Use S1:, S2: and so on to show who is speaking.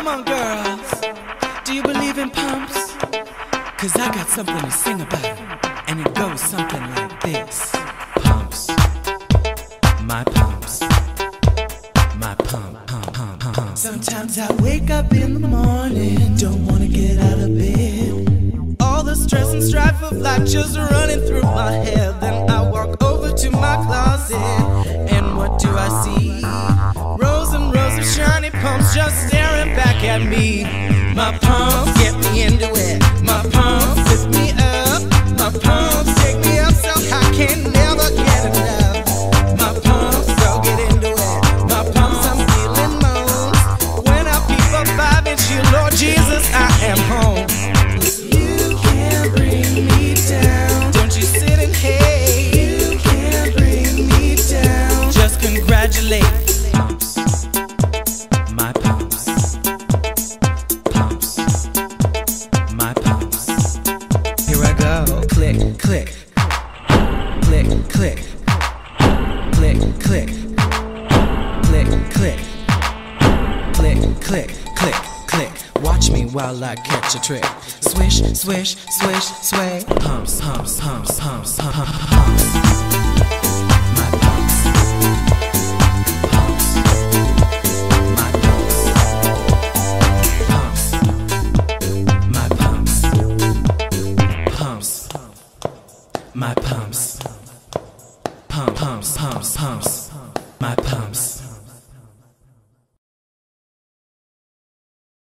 S1: Come on, girls. Do you believe in pumps? Cause I got something to sing about. And it goes something like this Pumps. My pumps. My pump, pump, pump, pump. Sometimes I wake up in the morning, don't wanna get out of bed. All the stress and strife of life just running through my head. Then I walk over to my closet, and what do I see? Rows and rows of shiny pumps just staring back at me. My pumps get me into it. My pumps lift me up. My pumps take me up so I can never get enough. My pumps, so get into it. My pumps, I'm feeling moans. When I peep up five inch you, Lord Jesus, I am home. You can't bring me down. Don't you sit and hate. You can't bring me down. Just congratulate. Click, click. Click, click. Click, click. Click, click. Click, click, click, click. Watch me while I catch a trick. Swish, swish, swish, sway. Humps, humps, humps, humps, humps. my pumps. Pump, pumps, pumps, pumps, my pumps.